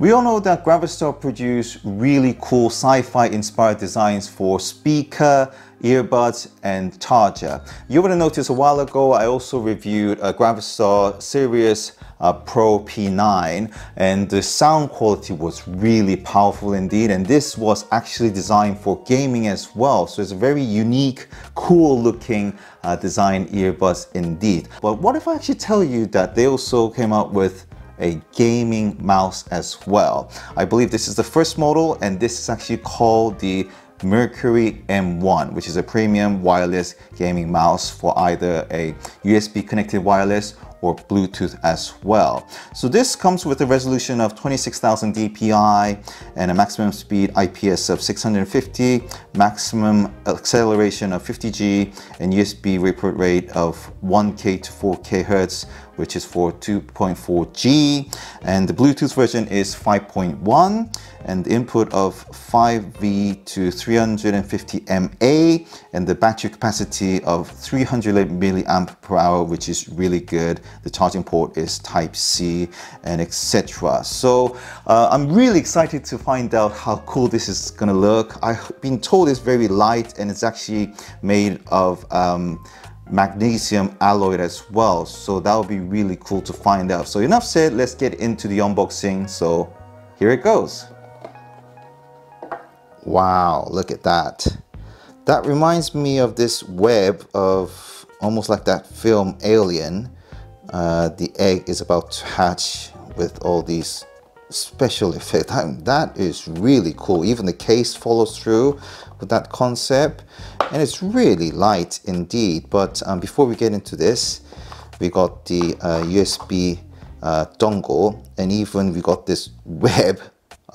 We all know that Gravastar produce really cool sci-fi inspired designs for speaker, earbuds, and charger. You would have noticed a while ago, I also reviewed a Gravastar Sirius uh, Pro P9 and the sound quality was really powerful indeed and this was actually designed for gaming as well so it's a very unique cool looking uh, design earbuds indeed but what if I actually tell you that they also came out with a gaming mouse as well. I believe this is the first model and this is actually called the Mercury M1, which is a premium wireless gaming mouse for either a USB connected wireless or Bluetooth as well. So this comes with a resolution of 26,000 dpi and a maximum speed IPS of 650, maximum acceleration of 50G and USB report rate of 1K to 4K Hertz which is for 2.4G and the Bluetooth version is 5.1 and the input of 5V to 350 mA and the battery capacity of 300 milliamp per hour which is really good. The charging port is type C and etc so uh, I'm really excited to find out how cool this is gonna look. I've been told it's very light and it's actually made of um, magnesium alloy as well. So that would be really cool to find out. So enough said let's get into the unboxing. So here it goes. Wow look at that. That reminds me of this web of almost like that film alien. Uh, the egg is about to hatch with all these special effects. That is really cool. Even the case follows through with that concept and it's really light indeed but um, before we get into this we got the uh, USB uh, dongle and even we got this web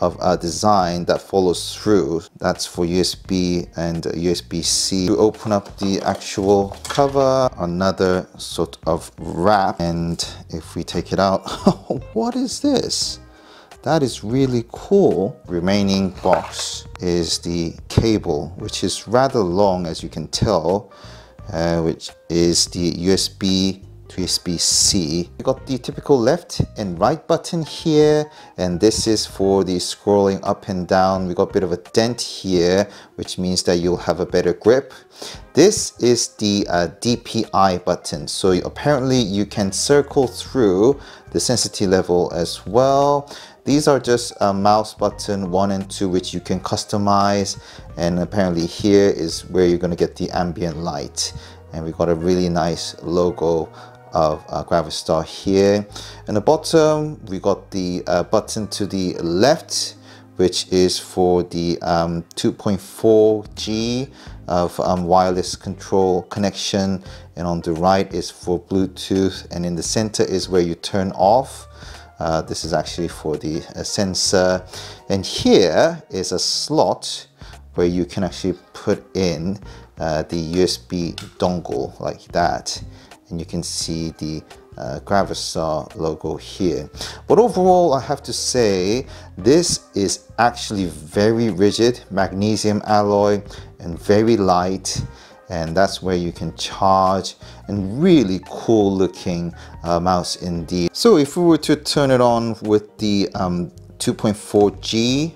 of a design that follows through. That's for USB and USB-C to open up the actual cover another sort of wrap. And if we take it out what is this that is really cool. Remaining box is the cable, which is rather long as you can tell, uh, which is the USB to USB-C. You got the typical left and right button here, and this is for the scrolling up and down. We got a bit of a dent here, which means that you'll have a better grip. This is the uh, DPI button. So apparently you can circle through the sensitivity level as well. These are just a mouse button one and two which you can customize. And apparently here is where you're going to get the ambient light. And we got a really nice logo of uh, Gravastar here. In the bottom we got the uh, button to the left which is for the um, 2.4G of um, wireless control connection. And on the right is for Bluetooth. And in the center is where you turn off uh, this is actually for the uh, sensor. And here is a slot where you can actually put in uh, the USB dongle like that. And you can see the uh, logo here. But overall, I have to say, this is actually very rigid magnesium alloy and very light and that's where you can charge and really cool looking uh, mouse indeed. So if we were to turn it on with the um, 2.4G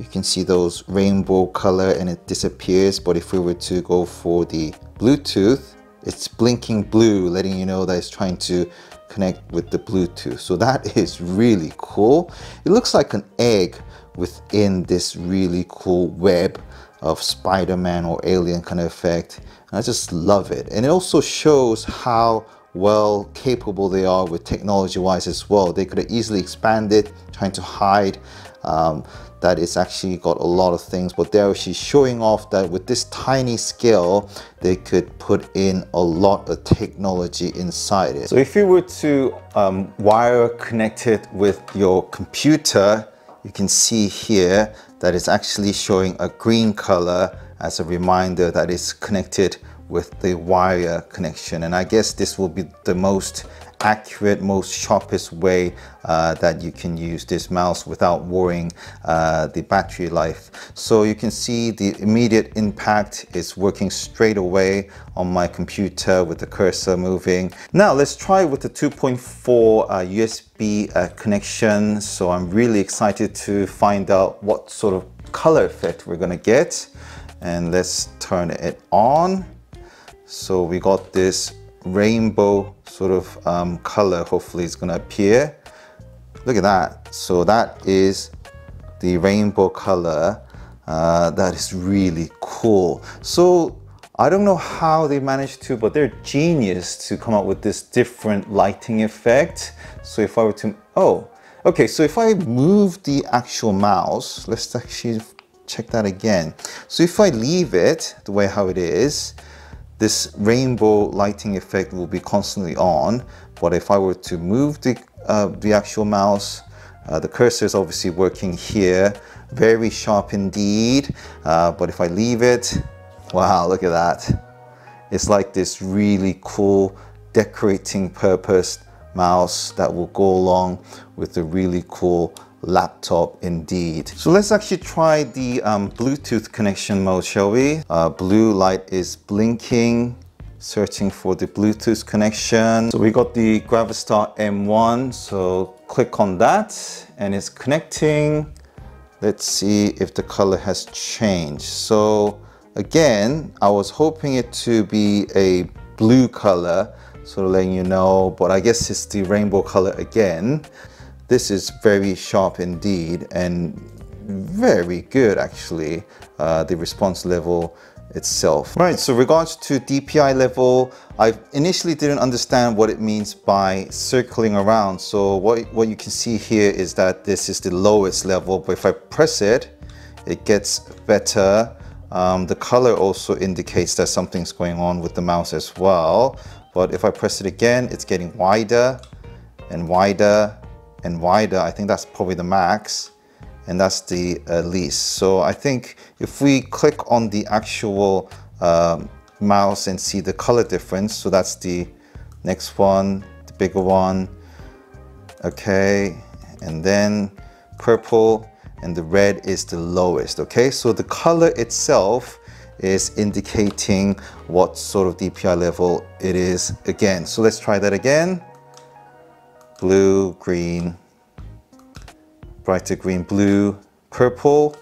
you can see those rainbow color and it disappears. But if we were to go for the Bluetooth it's blinking blue letting you know that it's trying to connect with the Bluetooth. So that is really cool. It looks like an egg within this really cool web of Spider-Man or Alien kind of effect. And I just love it. And it also shows how well capable they are with technology wise as well. They could have easily expanded, trying to hide um, that it's actually got a lot of things, but they're actually showing off that with this tiny scale, they could put in a lot of technology inside it. So if you were to um, wire connect it with your computer, you can see here that it's actually showing a green color as a reminder that it's connected with the wire connection. And I guess this will be the most accurate, most sharpest way uh, that you can use this mouse without worrying uh, the battery life. So you can see the immediate impact is working straight away on my computer with the cursor moving. Now let's try with the 2.4 uh, USB uh, connection. So I'm really excited to find out what sort of color effect we're gonna get. And let's turn it on. So we got this rainbow sort of um, color hopefully is gonna appear. Look at that. So that is the rainbow color. Uh, that is really cool. So I don't know how they managed to, but they're genius to come up with this different lighting effect. So if I were to, oh, okay. So if I move the actual mouse, let's actually check that again. So if I leave it the way how it is, this rainbow lighting effect will be constantly on. But if I were to move the, uh, the actual mouse, uh, the cursor is obviously working here, very sharp indeed. Uh, but if I leave it, wow, look at that. It's like this really cool decorating purpose mouse that will go along with the really cool laptop indeed. So let's actually try the um, Bluetooth connection mode, shall we? Uh, blue light is blinking, searching for the Bluetooth connection. So we got the Gravastar M1, so click on that and it's connecting. Let's see if the color has changed. So again, I was hoping it to be a blue color, sort of letting you know, but I guess it's the rainbow color again. This is very sharp indeed and very good actually, uh, the response level itself. Right, so regards to DPI level, I initially didn't understand what it means by circling around. So what, what you can see here is that this is the lowest level, but if I press it, it gets better. Um, the color also indicates that something's going on with the mouse as well. But if I press it again, it's getting wider and wider and wider. I think that's probably the max and that's the uh, least. So I think if we click on the actual um, mouse and see the color difference, so that's the next one, the bigger one, okay, and then purple and the red is the lowest, okay? So the color itself is indicating what sort of DPI level it is again. So let's try that again blue, green, brighter green, blue, purple,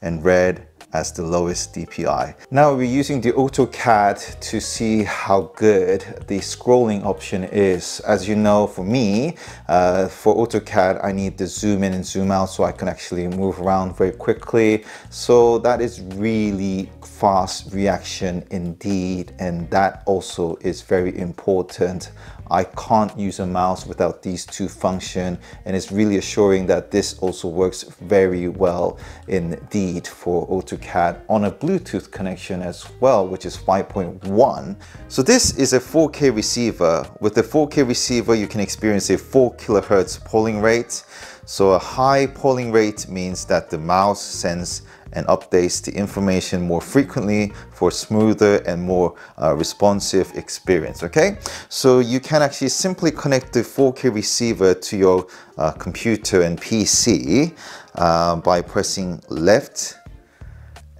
and red as the lowest DPI. Now we're using the AutoCAD to see how good the scrolling option is. As you know, for me, uh, for AutoCAD, I need to zoom in and zoom out so I can actually move around very quickly. So that is really fast reaction indeed. And that also is very important I can't use a mouse without these two function and it's really assuring that this also works very well indeed for AutoCAD on a Bluetooth connection as well which is 5.1. So this is a 4K receiver. With the 4K receiver you can experience a 4 kilohertz polling rate. So a high polling rate means that the mouse sends and updates the information more frequently for smoother and more uh, responsive experience, okay? So you can actually simply connect the 4K receiver to your uh, computer and PC uh, by pressing left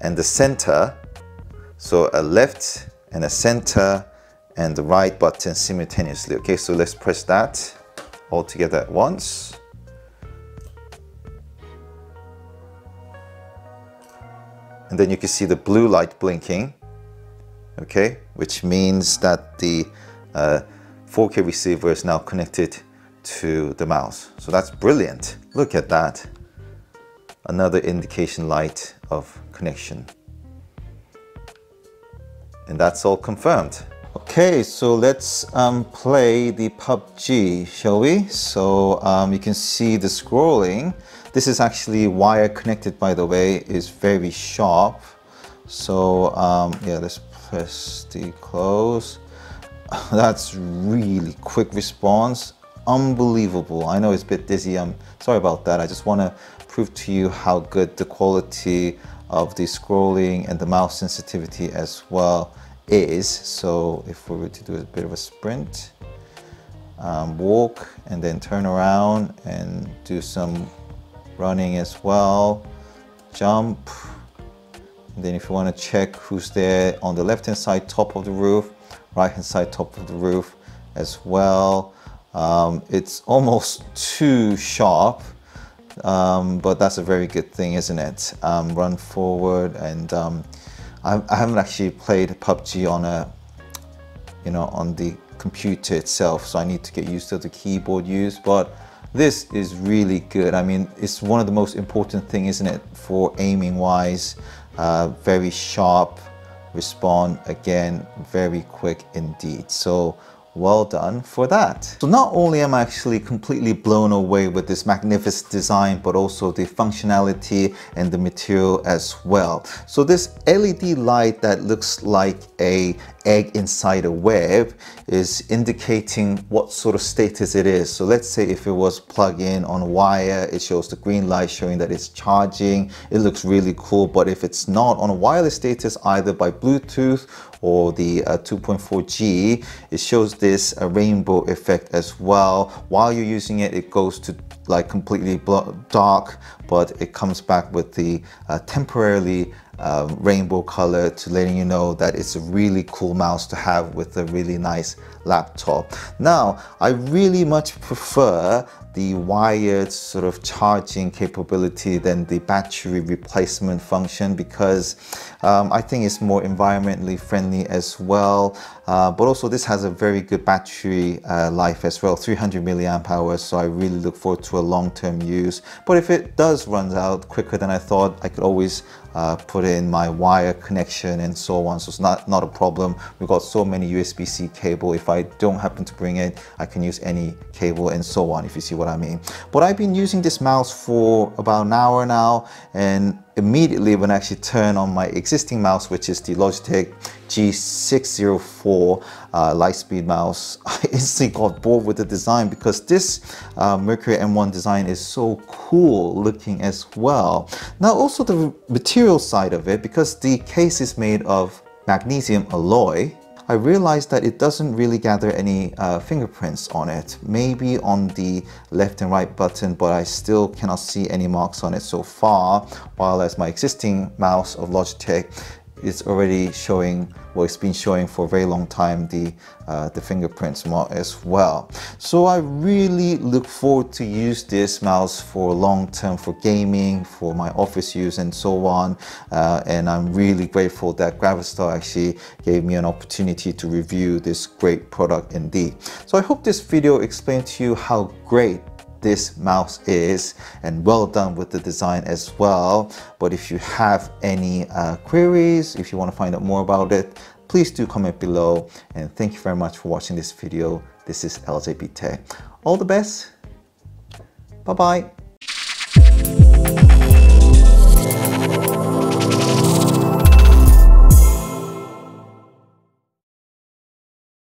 and the center. So a left and a center and the right button simultaneously, okay? So let's press that all together at once. And then you can see the blue light blinking okay? Which means that the uh, 4K receiver is now connected to the mouse. So that's brilliant. Look at that. Another indication light of connection. And that's all confirmed. Okay so let's um, play the PUBG shall we? So um, you can see the scrolling this is actually wire connected, by the way, is very sharp. So um, yeah, let's press the close. That's really quick response. Unbelievable. I know it's a bit dizzy. I'm sorry about that. I just want to prove to you how good the quality of the scrolling and the mouse sensitivity as well is. So if we were to do a bit of a sprint, um, walk and then turn around and do some running as well. Jump. And then if you want to check who's there on the left hand side top of the roof right hand side top of the roof as well. Um, it's almost too sharp um, but that's a very good thing isn't it? Um, run forward and um, I, I haven't actually played PUBG on a you know on the computer itself so I need to get used to the keyboard use but this is really good I mean it's one of the most important thing isn't it for aiming wise uh, very sharp respond again very quick indeed so well done for that. So not only am I actually completely blown away with this magnificent design, but also the functionality and the material as well. So this LED light that looks like a egg inside a web is indicating what sort of status it is. So let's say if it was plugged in on a wire, it shows the green light showing that it's charging. It looks really cool. But if it's not on a wireless status, either by Bluetooth or the uh, 2.4G, it shows this uh, rainbow effect as well. While you're using it, it goes to like completely dark, but it comes back with the uh, temporarily um, rainbow color to letting you know that it's a really cool mouse to have with a really nice laptop. Now, I really much prefer the wired sort of charging capability than the battery replacement function because um, I think it's more environmentally friendly as well. Uh, but also this has a very good battery uh, life as well, 300 milliamp hours. So I really look forward to a long-term use. But if it does run out quicker than I thought, I could always uh, put in my wire connection and so on. So it's not, not a problem. We've got so many USB-C cable. If I don't happen to bring it, I can use any cable and so on, if you see what I mean. But I've been using this mouse for about an hour now and immediately when I actually turn on my existing mouse, which is the Logitech G604 uh, Lightspeed mouse, I instantly got bored with the design because this uh, Mercury M1 design is so cool looking as well. Now also the material side of it, because the case is made of magnesium alloy, I realized that it doesn't really gather any uh, fingerprints on it. Maybe on the left and right button, but I still cannot see any marks on it so far, while as my existing mouse of Logitech it's already showing, well, it's been showing for a very long time the, uh, the fingerprints more as well. So I really look forward to use this mouse for long term for gaming, for my office use and so on. Uh, and I'm really grateful that Gravastar actually gave me an opportunity to review this great product indeed. So I hope this video explained to you how great this mouse is and well done with the design as well. But if you have any uh, queries if you want to find out more about it please do comment below. And thank you very much for watching this video. This is Tech. All the best. Bye bye